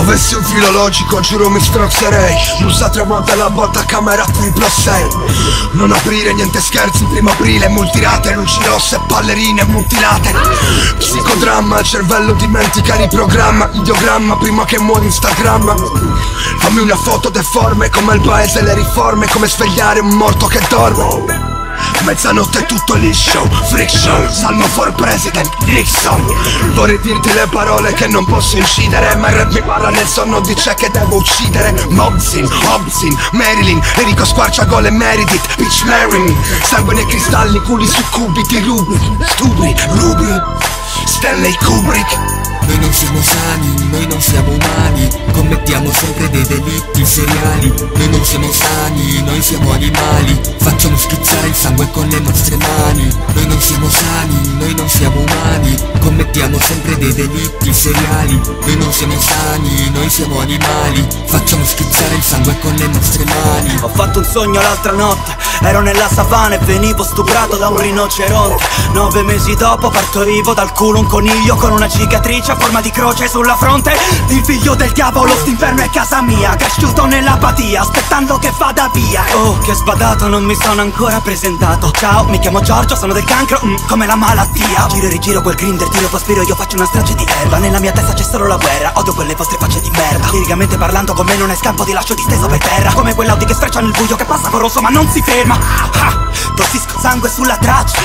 avessi un filologico giuro mi strozzerei. Usa tre volte la botta camera triplo 6 Non aprire niente scherzi primo aprile Multirate, luci rosse, ballerine mutilate. Psicodramma, il cervello dimentica riprogramma Ideogramma prima che muore Instagram. Fammi una foto deforme come il paese le riforme Come svegliare un morto che dorme Mezzanotte tutto liscio, friction Salmo for president, Nixon. Vorrei dirti le parole che non posso incidere Ma il rap mi parla nel sonno dice che devo uccidere. Mobzin, Hobzin, Marilyn Enrico Squarciagole Meredith Bitch me Sangue nei cristalli, culi su cubi di rubi Stupri, rubi. Stanley Kubrick. Noi non siamo sani, noi non siamo Commettiamo sempre dei delitti seriali. Noi non siamo sani, noi siamo animali. Facciamo schizzare il sangue con le nostre mani. Noi non siamo sani, noi non siamo umani. Commettiamo sempre dei delitti seriali. Noi non siamo sani, noi siamo animali. Facciamo schizzare il sangue con le nostre mani. Ho fatto un sogno l'altra notte Ero nella savana e venivo stuprato da un rinoceronte. Nove mesi dopo partorivo dal culo un coniglio Con una cicatrice a forma di croce sulla fronte. Il figlio del diavolo, st'inferno è casa mia Cresciuto nell'apatia, aspettando che vada via. Oh, che sbadato, non mi sono ancora presentato. Ciao, mi chiamo Giorgio, sono del cancro, mm, come la malattia. Giro e rigiro quel grinder, tiro cospiro, io faccio una strage di erba. Nella mia testa c'è solo la guerra, odio quelle vostre facce di merda. Liricamente parlando con me non è scampo, ti lascio disteso per terra. Come quell'Audi che sfreccia nel buio, che passa con rosso ma non si ferma ferma ah, Tossisco sangue sulla traccia.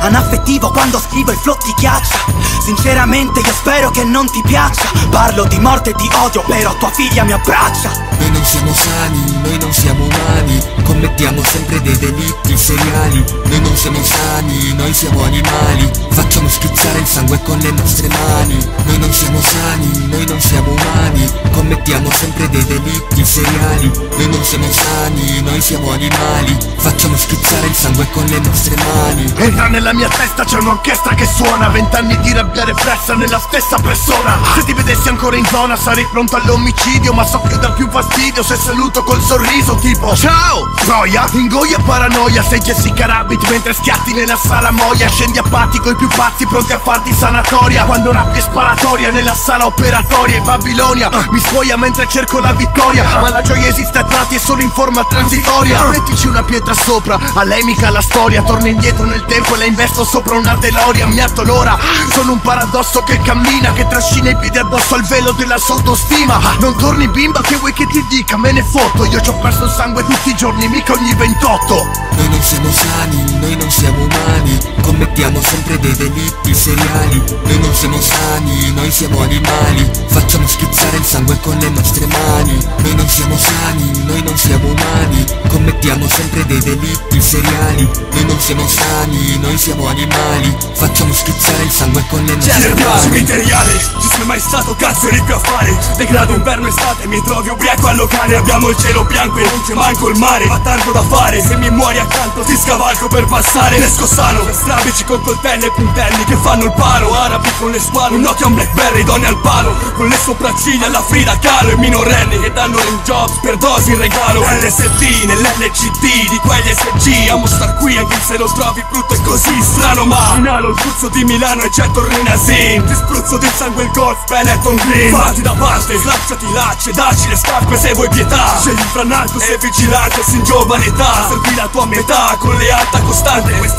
Anaffettivo quando scrivo il flow ti ghiaccia. Sinceramente io spero che non ti piaccia. Parlo di morte e di odio però tua figlia mi abbraccia. Noi non siamo sani, noi non siamo umani. Commettiamo sempre dei delitti seriali. Noi non siamo sani, noi siamo animali. Facciamo schizzare il sangue con le nostre mani. Noi non siamo sani, noi non siamo umani. Commettiamo sempre dei delitti seriali Noi non siamo sani, noi siamo animali. Facciamo schizzare il sangue con le nostre mani. Entra nella mia testa c'è un'orchestra che suona. Vent'anni di rabbia repressa nella stessa persona. Se ti vedessi ancora in zona sarei pronto all'omicidio Ma so che dà più fastidio se saluto col sorriso tipo Ciao! Troia, ingoia paranoia Sei Jessica Rabbit mentre schiatti nella sala moia. Scendi apatico i più pazzi pronti a farti sanatoria. Quando rappi e sparatoria nella sala operatoria in Babilonia Mi scuoia mentre cerco la vittoria Ma la gioia esiste a tratti e solo in forma transitoria Mettici una pietra sopra, a lei mica la storia. Torno indietro nel tempo e la investo sopra una deloria. Mi atto l'ora, sono un paradosso che cammina Che trascina i piedi addosso al velo della sua autostima. Non torni bimba che vuoi che ti dica, me ne foto Io ci ho perso sangue tutti i giorni, mica ogni 28 Noi non siamo sani, noi non siamo umani. Commettiamo sempre dei delitti seriali. Noi non siamo sani, noi siamo animali. Facciamo schizzare il sangue con le nostre mani. Noi non siamo sani, noi non siamo umani Commettiamo sempre dei delitti seriali Noi non siamo sani, noi siamo animali. Facciamo schizzare il sangue con le nostre Cercaci mani. materiale, ci sei mai stato cazzo eri più a fare. Degrado inverno estate, mi trovi ubriaco al locale. Abbiamo il cielo bianco e non c'è manco il mare. Ma tanto da fare, se mi muori accanto ti scavalco per passare. Esco sano, strabici con coltelli e puntelli che fanno il palo. Arabi con le squalo, un occhio a un blackberry, donne al palo. Con le sopracciglia alla Frida Kahlo e minorenni che danno in jobs per dosi in regalo. LSD nell'LCD di quegli SG Amo star qui anche se lo trovi brutto e così strano Ma inalo il puzzo di Milano e getto Renasin Ti spruzzo del sangue il golf, Benetton Green. Fatti da parte, slacciati lacce, dacci le scarpe se vuoi pietà. Scegli fra narcos e vigilante sin giovane età Servi la tua metà con le alta costante. Questa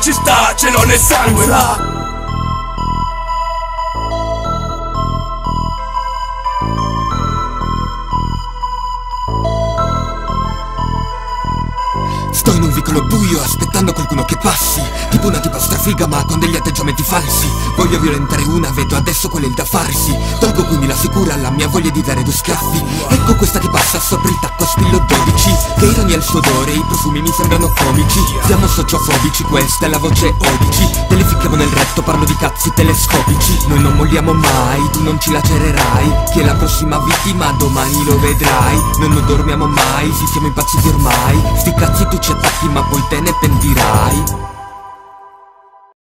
ci sta, ce l'ho nel sangue vicolo buio aspettando qualcuno che passi. Tipo una tipa strafiga ma con degli atteggiamenti falsi. Voglio violentare una, vedo adesso qual è il da farsi. Tolgo quindi la sicura alla mia voglia di dare due schiaffi Ecco questa che passa sopra il tacco spillo 12 Che ironia il suo odore, i profumi mi sembrano comici. Siamo sociofobici, questa è la voce odici. Te le ficchiamo nel retto, parlo di cazzi telescopici. Noi non molliamo mai, tu non ci lacererai. Chi è la prossima vittima domani lo vedrai. Noi non dormiamo mai, sì siamo impazziti ormai. Sti cazzi tu ci attacchi ma poi te ne pentirai